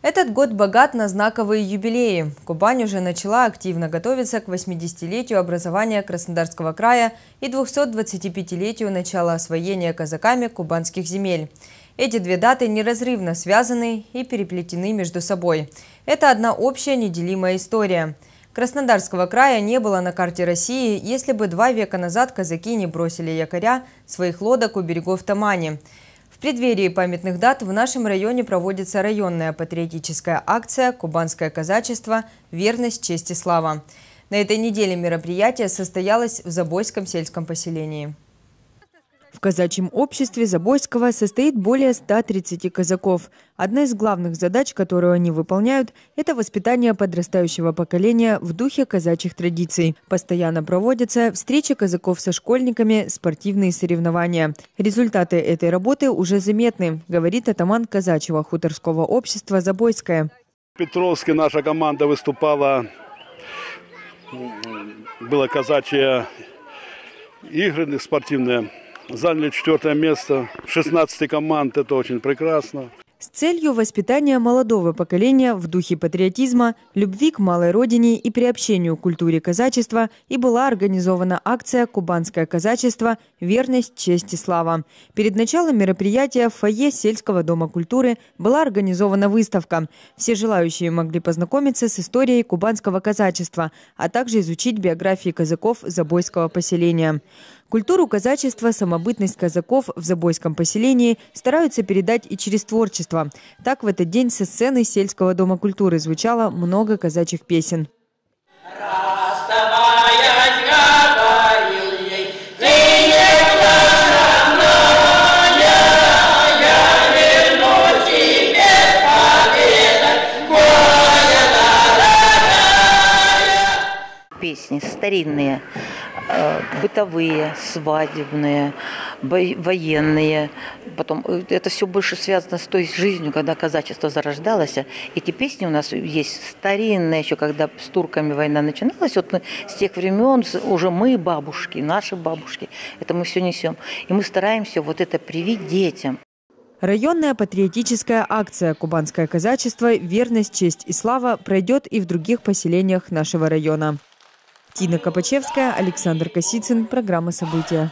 Этот год богат на знаковые юбилеи. Кубань уже начала активно готовиться к 80-летию образования Краснодарского края и 225-летию начала освоения казаками кубанских земель. Эти две даты неразрывно связаны и переплетены между собой. Это одна общая неделимая история. Краснодарского края не было на карте России, если бы два века назад казаки не бросили якоря своих лодок у берегов Тамани – в преддверии памятных дат в нашем районе проводится районная патриотическая акция «Кубанское казачество. Верность, честь и слава». На этой неделе мероприятие состоялось в Забойском сельском поселении. В казачьем обществе Забойского состоит более 130 казаков. Одна из главных задач, которую они выполняют, это воспитание подрастающего поколения в духе казачьих традиций. Постоянно проводятся встречи казаков со школьниками, спортивные соревнования. Результаты этой работы уже заметны, говорит атаман казачьего хуторского общества Забойское. В Петровске наша команда выступала, было казачье игры спортивные заняли четвертое место. 16 команд, это очень прекрасно. С целью воспитания молодого поколения в духе патриотизма, любви к малой родине и приобщению к культуре казачества и была организована акция «Кубанское казачество. Верность, честь и слава». Перед началом мероприятия в фойе сельского дома культуры была организована выставка. Все желающие могли познакомиться с историей кубанского казачества, а также изучить биографии казаков Забойского поселения. Культуру казачества, самобытность казаков в Забойском поселении стараются передать и через творчество. Так в этот день со сцены сельского дома культуры звучало много казачьих песен. Песни старинные, бытовые, свадебные, военные. Потом э, это все больше связано с той жизнью, когда казачество зарождалось. Эти песни у нас есть старинные еще, когда с турками война начиналась. Вот мы с тех времен, уже мы бабушки, наши бабушки, это мы все несем. И мы стараемся вот это привить детям. Районная патриотическая акция «Кубанское казачество. Верность, честь и слава» пройдет и в других поселениях нашего района. Тина Копачевская, Александр Косицын. Программа «События».